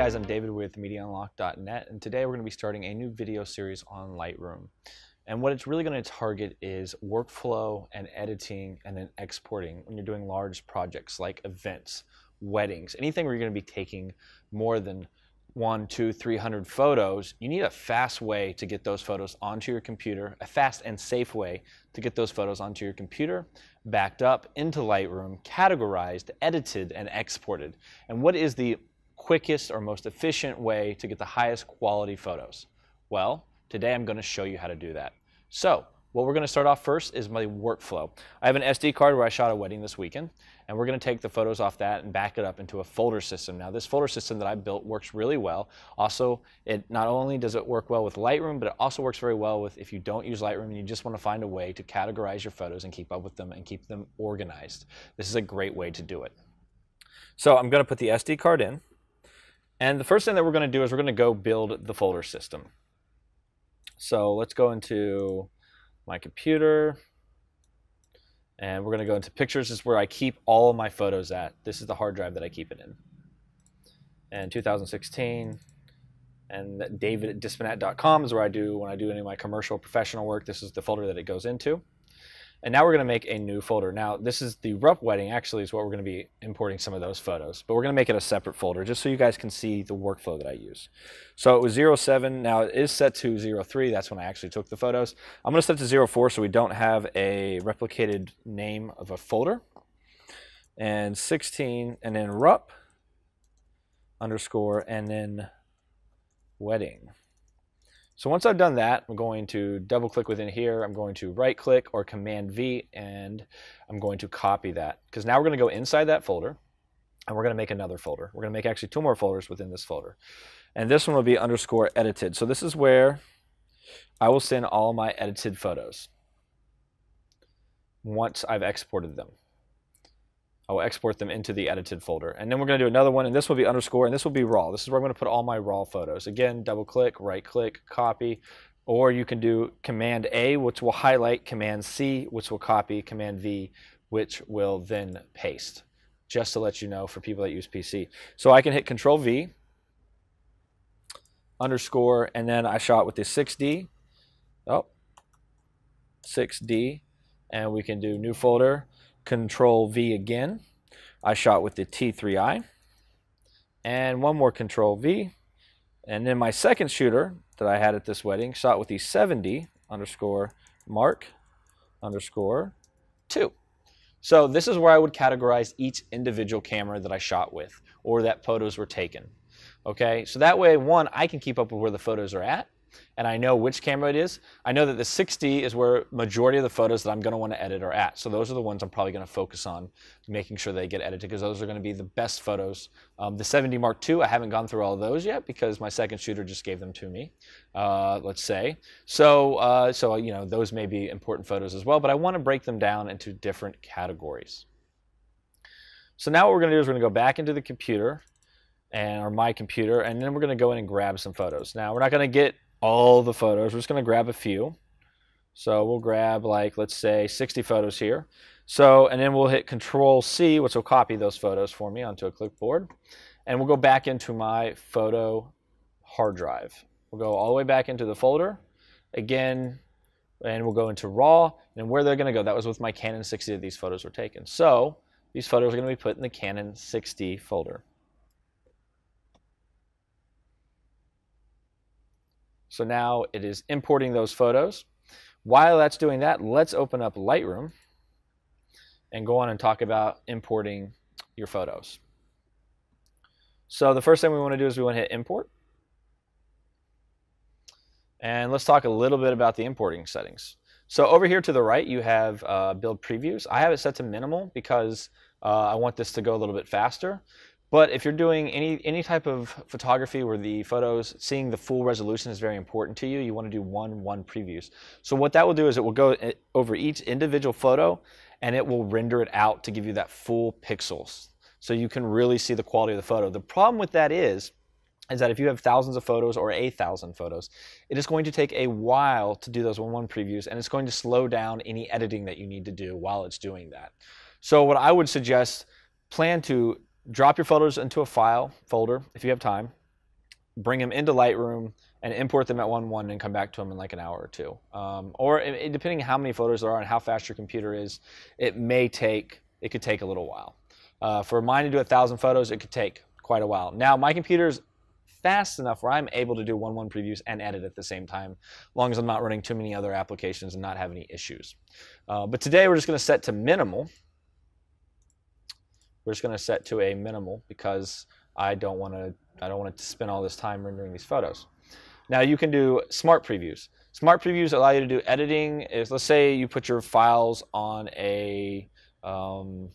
guys, I'm David with MediaUnlocked.net, and today we're going to be starting a new video series on Lightroom. And what it's really going to target is workflow and editing and then exporting when you're doing large projects like events, weddings, anything where you're going to be taking more than one, two, three hundred photos, you need a fast way to get those photos onto your computer, a fast and safe way to get those photos onto your computer, backed up into Lightroom, categorized, edited, and exported. And what is the quickest or most efficient way to get the highest quality photos? Well, today I'm going to show you how to do that. So, what we're going to start off first is my workflow. I have an SD card where I shot a wedding this weekend, and we're going to take the photos off that and back it up into a folder system. Now, this folder system that I built works really well. Also, it not only does it work well with Lightroom, but it also works very well with if you don't use Lightroom and you just want to find a way to categorize your photos and keep up with them and keep them organized. This is a great way to do it. So I'm going to put the SD card in. And the first thing that we're going to do is we're going to go build the folder system. So let's go into my computer. And we're going to go into pictures. This is where I keep all of my photos at. This is the hard drive that I keep it in. And 2016. And daviddispinat.com is where I do, when I do any of my commercial professional work, this is the folder that it goes into. And now we're going to make a new folder. Now, this is the Rupp wedding, actually, is what we're going to be importing some of those photos. But we're going to make it a separate folder just so you guys can see the workflow that I use. So it was 07. Now it is set to 03. That's when I actually took the photos. I'm going to set to 04 so we don't have a replicated name of a folder. And 16, and then Rupp underscore, and then wedding. So once I've done that, I'm going to double click within here. I'm going to right click or command V and I'm going to copy that because now we're going to go inside that folder and we're going to make another folder. We're going to make actually two more folders within this folder. And this one will be underscore edited. So this is where I will send all my edited photos once I've exported them. I will export them into the edited folder. And then we're going to do another one, and this will be underscore, and this will be raw. This is where I'm going to put all my raw photos. Again, double click, right click, copy, or you can do Command A, which will highlight, Command C, which will copy, Command V, which will then paste, just to let you know for people that use PC. So I can hit Control V, underscore, and then I shot with the 6D. Oh, 6D, and we can do new folder, Control V again. I shot with the T3i. And one more Control V. And then my second shooter that I had at this wedding shot with the 7D underscore mark underscore 2. So this is where I would categorize each individual camera that I shot with or that photos were taken. Okay, so that way, one, I can keep up with where the photos are at and I know which camera it is. I know that the 6D is where majority of the photos that I'm going to want to edit are at. So those are the ones I'm probably going to focus on making sure they get edited because those are going to be the best photos. Um, the 7D Mark II, I haven't gone through all of those yet because my second shooter just gave them to me, uh, let's say. So, uh, so you know, those may be important photos as well, but I want to break them down into different categories. So now what we're going to do is we're going to go back into the computer and or my computer, and then we're going to go in and grab some photos. Now we're not going to get all the photos. We're just going to grab a few. So we'll grab like, let's say 60 photos here. So, and then we'll hit Control C, which will copy those photos for me onto a clipboard. And we'll go back into my photo hard drive. We'll go all the way back into the folder. Again, and we'll go into RAW. And where they're going to go, that was with my Canon 6D that these photos were taken. So these photos are going to be put in the Canon 6D folder. So now it is importing those photos. While that's doing that, let's open up Lightroom and go on and talk about importing your photos. So the first thing we want to do is we want to hit import. And let's talk a little bit about the importing settings. So over here to the right, you have uh, build previews. I have it set to minimal because uh, I want this to go a little bit faster. But if you're doing any, any type of photography where the photos, seeing the full resolution is very important to you, you want to do one, one previews. So what that will do is it will go over each individual photo and it will render it out to give you that full pixels. So you can really see the quality of the photo. The problem with that is, is that if you have thousands of photos or a thousand photos, it is going to take a while to do those one-one previews and it's going to slow down any editing that you need to do while it's doing that. So what I would suggest, plan to drop your photos into a file folder if you have time. bring them into Lightroom, and import them at 1.1 and come back to them in like an hour or two. Um, or it, depending how many photos there are and how fast your computer is, it may take, it could take a little while. Uh, for mine to do a thousand photos, it could take quite a while. Now my computer's fast enough where I'm able to do 1.1 previews and edit at the same time, as long as I'm not running too many other applications and not have any issues. Uh, but today we're just going to set to minimal. We're just going to set to a minimal because I don't want to I don't want to spend all this time rendering these photos. Now you can do smart previews. Smart previews allow you to do editing. Is let's say you put your files on a um,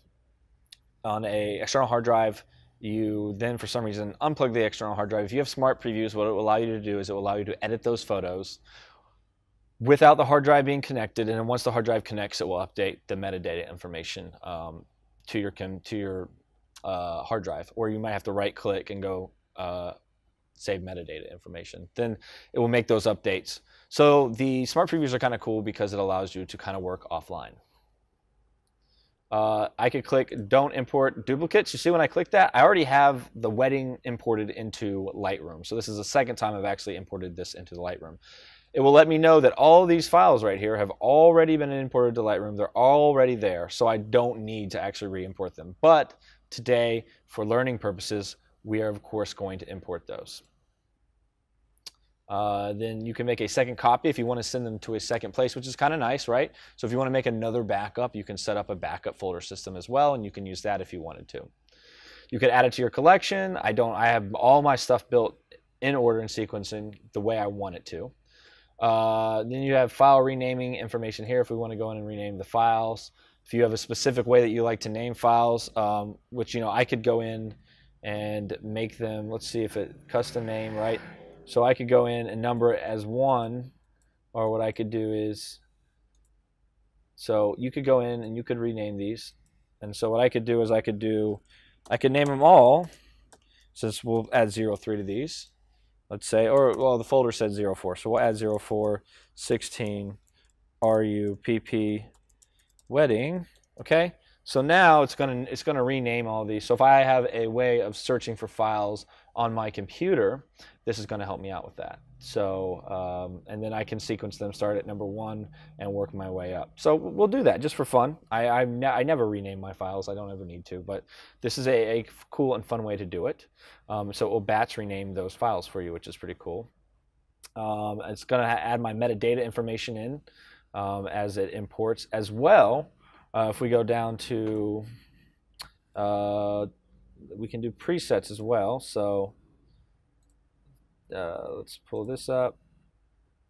on a external hard drive. You then, for some reason, unplug the external hard drive. If you have smart previews, what it will allow you to do is it will allow you to edit those photos without the hard drive being connected. And then once the hard drive connects, it will update the metadata information um, to your to your uh, hard drive. Or you might have to right click and go uh, save metadata information. Then it will make those updates. So the smart previews are kind of cool because it allows you to kind of work offline. Uh, I could click don't import duplicates. You see when I click that, I already have the wedding imported into Lightroom. So this is the second time I've actually imported this into the Lightroom. It will let me know that all of these files right here have already been imported to Lightroom. They're already there, so I don't need to actually re-import them. But today, for learning purposes, we are of course going to import those. Uh, then you can make a second copy if you want to send them to a second place, which is kind of nice, right? So if you want to make another backup, you can set up a backup folder system as well, and you can use that if you wanted to. You could add it to your collection. I don't. I have all my stuff built in order and sequencing the way I want it to. Uh, then you have file renaming information here if we want to go in and rename the files. If you have a specific way that you like to name files, um, which you know I could go in and make them, let's see if it custom name, right? So I could go in and number it as one, or what I could do is, so you could go in and you could rename these. And so what I could do is I could do, I could name them all, since we'll add 03 to these, let's say, or well, the folder said 04, so we'll add 04, 16, RUPP, wedding, okay? So now it's to it's to rename all these. So if I have a way of searching for files on my computer, this is going to help me out with that. So um, and then I can sequence them, start at number one, and work my way up. So we'll do that just for fun. I ne I never rename my files. I don't ever need to, but this is a, a cool and fun way to do it. Um, so it will batch rename those files for you, which is pretty cool. Um, it's going to add my metadata information in um, as it imports as well uh, if we go down to, uh, we can do presets as well. So uh, let's pull this up.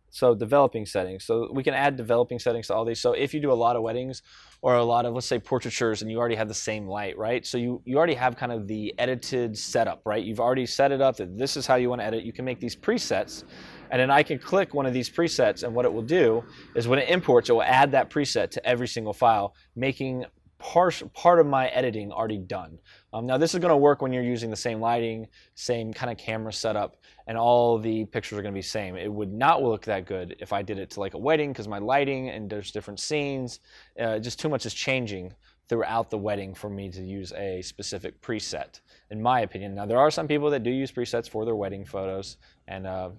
So developing settings. So we can add developing settings to all these. So if you do a lot of weddings or a lot of, let's say, portraitures and you already have the same light, right? So you, you already have kind of the edited setup, right? You've already set it up that this is how you want to edit. You can make these presets and then I can click one of these presets, and what it will do is when it imports, it will add that preset to every single file, making part, part of my editing already done. Um, now this is going to work when you're using the same lighting, same kind of camera setup, and all the pictures are going to be same. It would not look that good if I did it to like a wedding because my lighting and there's different scenes, uh, just too much is changing throughout the wedding for me to use a specific preset, in my opinion. Now there are some people that do use presets for their wedding photos, and uh,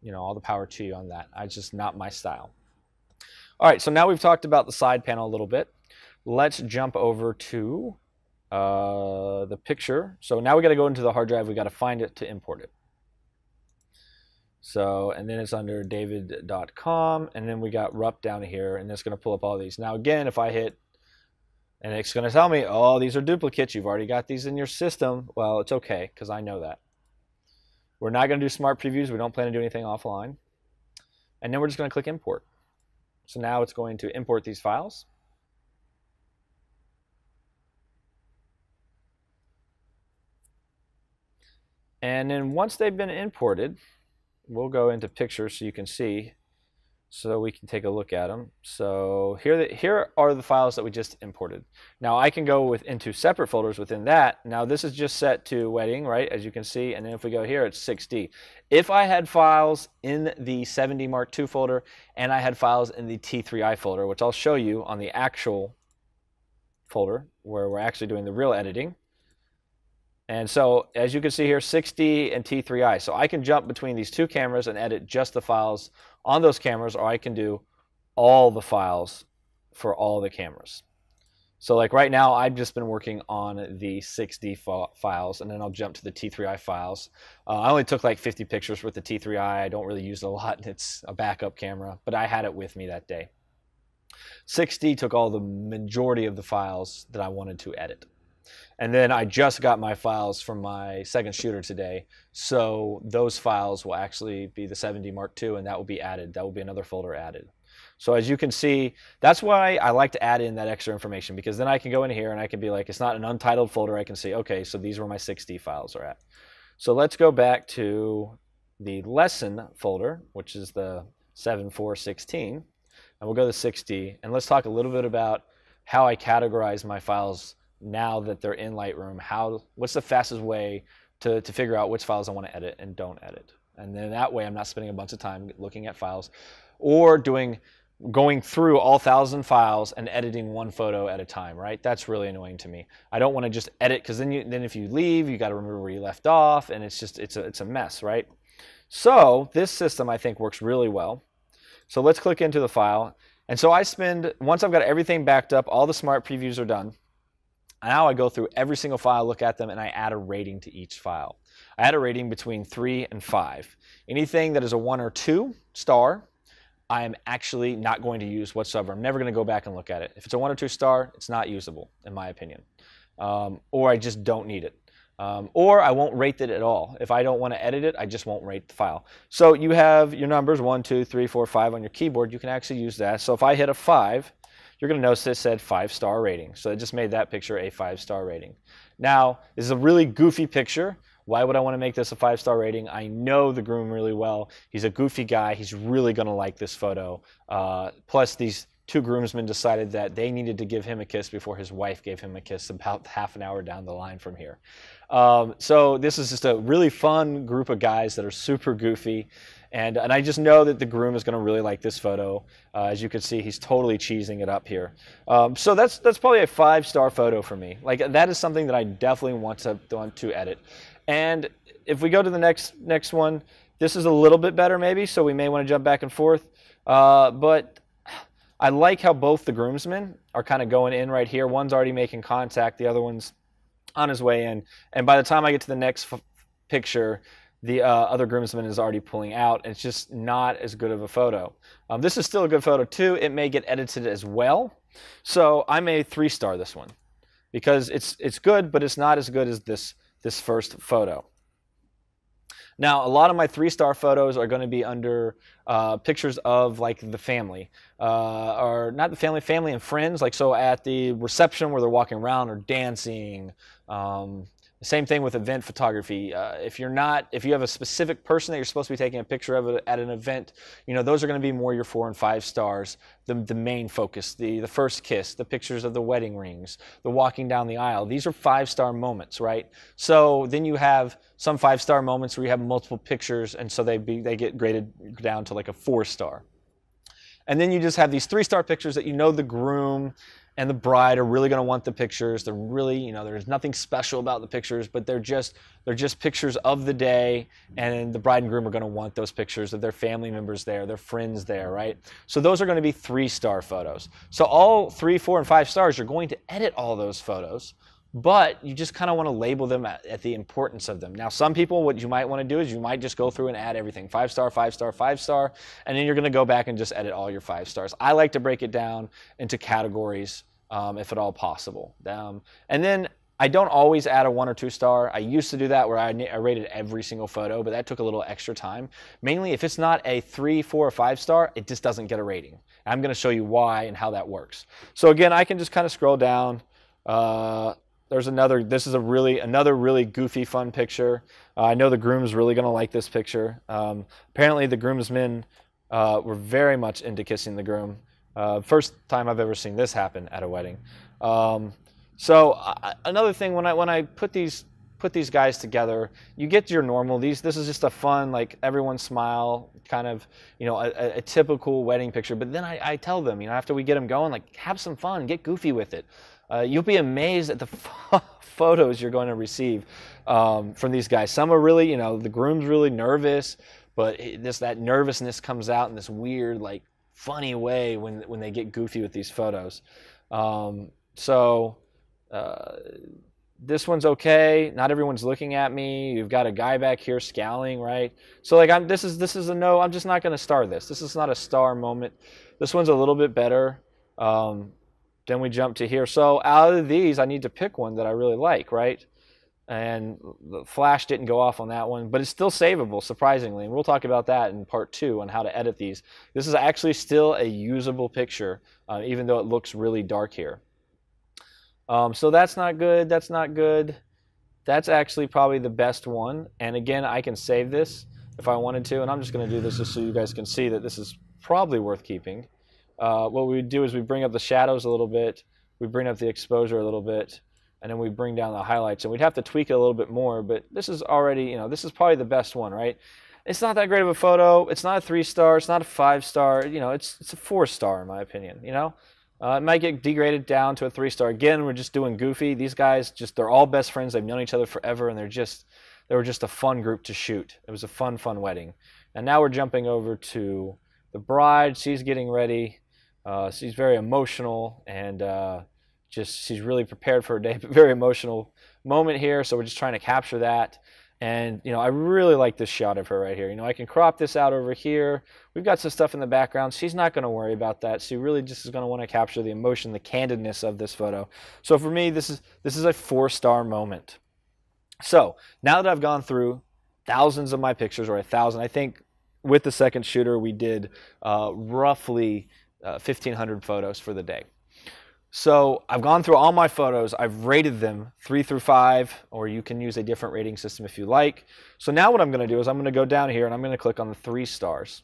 you know, all the power to you on that. I just not my style. All right, so now we've talked about the side panel a little bit. Let's jump over to uh, the picture. So now we got to go into the hard drive. We got to find it to import it. So, and then it's under david.com, and then we got RUP down here, and it's going to pull up all these. Now, again, if I hit, and it's going to tell me, oh, these are duplicates. You've already got these in your system. Well, it's okay, because I know that. We're not going to do smart previews. We don't plan to do anything offline. And then we're just going to click import. So now it's going to import these files. And then once they've been imported, we'll go into pictures so you can see so we can take a look at them. So here, the, here are the files that we just imported. Now I can go with into separate folders within that. Now this is just set to wedding, right, as you can see, and then if we go here, it's 6D. If I had files in the 7D Mark II folder and I had files in the T3i folder, which I'll show you on the actual folder where we're actually doing the real editing, And so as you can see here, 6D and T3i. So I can jump between these two cameras and edit just the files on those cameras, or I can do all the files for all the cameras. So like right now, I've just been working on the 6D files, and then I'll jump to the T3i files. Uh, I only took like 50 pictures with the T3i. I don't really use it a lot. And it's a backup camera, but I had it with me that day. 6D took all the majority of the files that I wanted to edit. And then I just got my files from my second shooter today. So those files will actually be the 7D Mark II, and that will be added. That will be another folder added. So as you can see, that's why I like to add in that extra information because then I can go in here and I can be like, it's not an untitled folder. I can see, okay, so these were my 6D files are at. So let's go back to the lesson folder, which is the 7416, and we'll go to 6D, and let's talk a little bit about how I categorize my files now that they're in Lightroom. How, what's the fastest way to, to figure out which files I want to edit and don't edit? And then that way I'm not spending a bunch of time looking at files or doing going through all thousand files and editing one photo at a time, right? That's really annoying to me. I don't want to just edit because then you then if you leave, you got to remember where you left off, and it's just it's a it's a mess, right? So this system I think works really well. So let's click into the file. And so I spend once I've got everything backed up, all the smart previews are done. Now I go through every single file, look at them, and I add a rating to each file. I add a rating between three and five. Anything that is a one or two star I am actually not going to use whatsoever. I'm never going to go back and look at it. If it's a one or two star, it's not usable, in my opinion. Um, or I just don't need it. Um, or I won't rate it at all. If I don't want to edit it, I just won't rate the file. So you have your numbers, one, two, three, four, five on your keyboard. You can actually use that. So if I hit a five, you're going to notice it said five star rating. So it just made that picture a five star rating. Now, this is a really goofy picture. Why would I want to make this a five star rating? I know the groom really well. He's a goofy guy. He's really going to like this photo. Uh, plus, these two groomsmen decided that they needed to give him a kiss before his wife gave him a kiss about half an hour down the line from here. Um, so this is just a really fun group of guys that are super goofy. And, and I just know that the groom is going to really like this photo. Uh, as you can see, he's totally cheesing it up here. Um, so that's, that's probably a five-star photo for me. Like that is something that I definitely want to, want to edit. And if we go to the next next one, this is a little bit better maybe, so we may want to jump back and forth. Uh, but I like how both the groomsmen are kind of going in right here. One's already making contact, the other one's on his way in. And by the time I get to the next picture, the uh, other groomsman is already pulling out. It's just not as good of a photo. Um, this is still a good photo too. It may get edited as well. So I may three star this one because it's it's good, but it's not as good as this this first photo. Now, a lot of my three-star photos are going to be under uh, pictures of like the family, uh, or not the family, family and friends. Like so, at the reception where they're walking around or dancing, um, same thing with event photography. Uh, if you're not, if you have a specific person that you're supposed to be taking a picture of at an event, you know those are going to be more your four and five stars. The, the main focus, the the first kiss, the pictures of the wedding rings, the walking down the aisle. These are five star moments, right? So then you have some five star moments where you have multiple pictures, and so they be, they get graded down to like a four star. And then you just have these three star pictures that you know the groom and the bride are really going to want the pictures. They're really, you know, there's nothing special about the pictures, but they're just they're just pictures of the day, and the bride and groom are going to want those pictures of their family members there, their friends there, right? So those are going to be three-star photos. So all three, four, and five stars, you're going to edit all those photos but you just kind of want to label them at, at, the importance of them. Now, some people, what you might want to do is you might just go through and add everything five star, five star, five star, and then you're going to go back and just edit all your five stars. I like to break it down into categories um, if at all possible. Um, and then I don't always add a one or two star. I used to do that where I, I, rated every single photo, but that took a little extra time. Mainly, if it's not a three, four, or five star, it just doesn't get a rating. I'm going to show you why and how that works. So again, I can just kind of scroll down. Uh, there's another, this is a really, another really goofy, fun picture. Uh, I know the groom's really gonna like this picture. Um, apparently the groomsmen uh, were very much into kissing the groom. Uh, first time I've ever seen this happen at a wedding. Um, so another thing, when I, when I put these put these guys together. You get your normal. These this is just a fun like everyone smile kind of you know a, a typical wedding picture. But then I, I, tell them you know after we get them going like have some fun, get goofy with it. Uh, you'll be amazed at the photos you're going to receive um, from these guys. Some are really you know the groom's really nervous, but this that nervousness comes out in this weird like funny way when when they get goofy with these photos. Um, so. Uh, this one's okay. Not everyone's looking at me. You've got a guy back here scowling, right? So like I'm this is this is a no. I'm just not going to star this. This is not a star moment. This one's a little bit better. Um, then we jump to here. So out of these, I need to pick one that I really like, right? And the flash didn't go off on that one, but it's still savable, surprisingly. And we'll talk about that in part two on how to edit these. This is actually still a usable picture, uh, even though it looks really dark here. Um, so that's not good. That's not good. That's actually probably the best one. And again, I can save this if I wanted to. And I'm just going to do this just so you guys can see that this is probably worth keeping. Uh, what we do is we bring up the shadows a little bit. We bring up the exposure a little bit. And then we bring down the highlights. And we'd have to tweak it a little bit more. But this is already, you know, this is probably the best one, right? It's not that great of a photo. It's not a three star. It's not a five star. You know, it's, it's a four star in my opinion, you know? Uh, it might get degraded down to a three star. Again, we're just doing goofy. These guys just they're all best friends. They've known each other forever, and they're just they were just a fun group to shoot. It was a fun, fun wedding. And now we're jumping over to the bride. She's getting ready. Uh, she's very emotional and uh, just she's really prepared for a day. Very emotional moment here. So we're just trying to capture that. And, you know, I really like this shot of her right here. You know, I can crop this out over here. We've got some stuff in the background. She's not going to worry about that. She really just is going to want to capture the emotion, the candidness of this photo. So for me, this is, this is a four-star moment. So now that I've gone through thousands of my pictures, or a thousand, I think with the second shooter, we did uh, roughly uh, 1,500 photos for the day. So I've gone through all my photos. I've rated them three through five, or you can use a different rating system if you like. So now what I'm going to do is I'm going to go down here and I'm going to click on the three stars.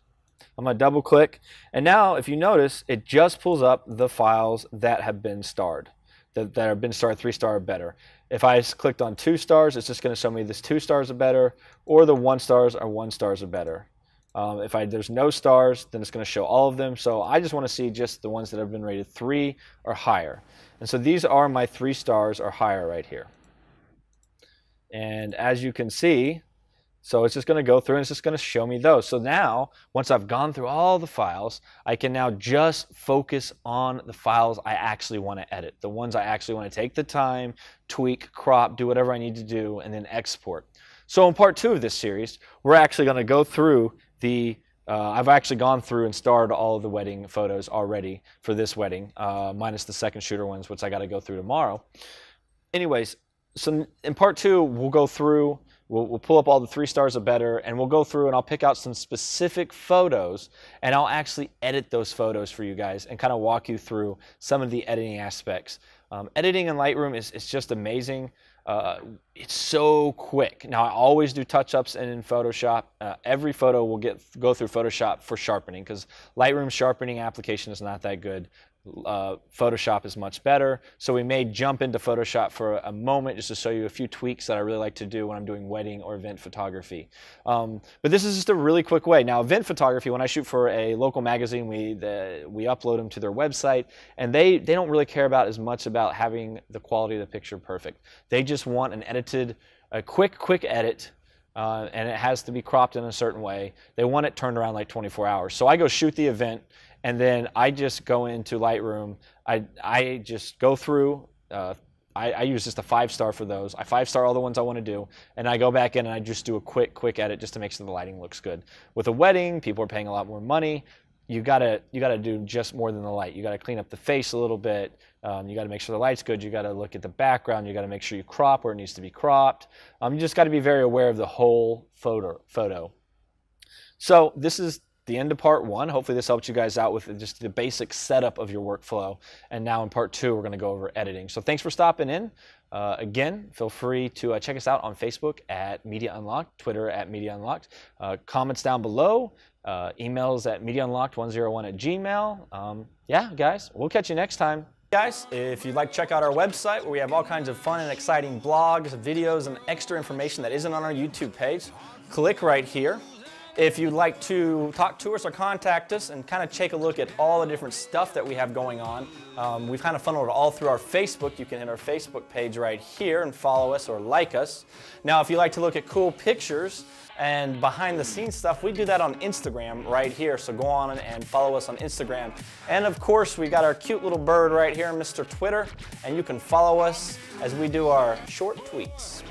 I'm going to double click. And now if you notice, it just pulls up the files that have been starred, that, that have been starred three star or better. If I clicked on two stars, it's just going to show me this two stars are better, or the one stars are one stars are better. Um, if I, there's no stars, then it's going to show all of them. So I just want to see just the ones that have been rated three or higher. And so these are my three stars or higher right here. And as you can see, so it's just going to go through and it's just going to show me those. So now, once I've gone through all the files, I can now just focus on the files I actually want to edit, the ones I actually want to take the time, tweak, crop, do whatever I need to do, and then export. So in part two of this series, we're actually going to go through the uh, I've actually gone through and starred all of the wedding photos already for this wedding, uh, minus the second shooter ones, which I got to go through tomorrow. Anyways, so in part two, we'll go through, we'll, we'll pull up all the three stars or better, and we'll go through and I'll pick out some specific photos, and I'll actually edit those photos for you guys and kind of walk you through some of the editing aspects. Um, editing in Lightroom is, is just amazing. Uh, it's so quick. Now I always do touch-ups and in Photoshop. Uh, every photo will get go through Photoshop for sharpening because Lightroom sharpening application is not that good uh, Photoshop is much better. So we may jump into Photoshop for a moment just to show you a few tweaks that I really like to do when I'm doing wedding or event photography. Um, but this is just a really quick way. Now event photography, when I shoot for a local magazine, we, the, we upload them to their website and they, they don't really care about as much about having the quality of the picture perfect. They just want an edited, a quick, quick edit uh, and it has to be cropped in a certain way. They want it turned around like 24 hours. So I go shoot the event and then I just go into Lightroom. I, I just go through. Uh, I, I, use just a five star for those. I five star all the ones I want to do, and I go back in and I just do a quick, quick edit just to make sure the lighting looks good. With a wedding, people are paying a lot more money. You gotta, you gotta do just more than the light. You gotta clean up the face a little bit. Um, you gotta make sure the light's good. You gotta look at the background. You gotta make sure you crop where it needs to be cropped. Um, you just gotta be very aware of the whole photo. Photo. So this is the end of part one. Hopefully this helped you guys out with just the basic setup of your workflow. And now in part two, we're going to go over editing. So thanks for stopping in. Uh, again, feel free to uh, check us out on Facebook at Media Unlocked, Twitter at Media Unlocked. Uh, comments down below, uh, emails at MediaUnlocked101 at Gmail. Um, yeah, guys, we'll catch you next time. Guys, if you'd like to check out our website where we have all kinds of fun and exciting blogs, videos, and extra information that isn't on our YouTube page, click right here. If you'd like to talk to us or contact us and kind of take a look at all the different stuff that we have going on, um, we've kind of funneled it all through our Facebook. You can hit our Facebook page right here and follow us or like us. Now, if you like to look at cool pictures and behind the scenes stuff, we do that on Instagram right here. So go on and follow us on Instagram. And of course, we got our cute little bird right here, Mr. Twitter, and you can follow us as we do our short tweets.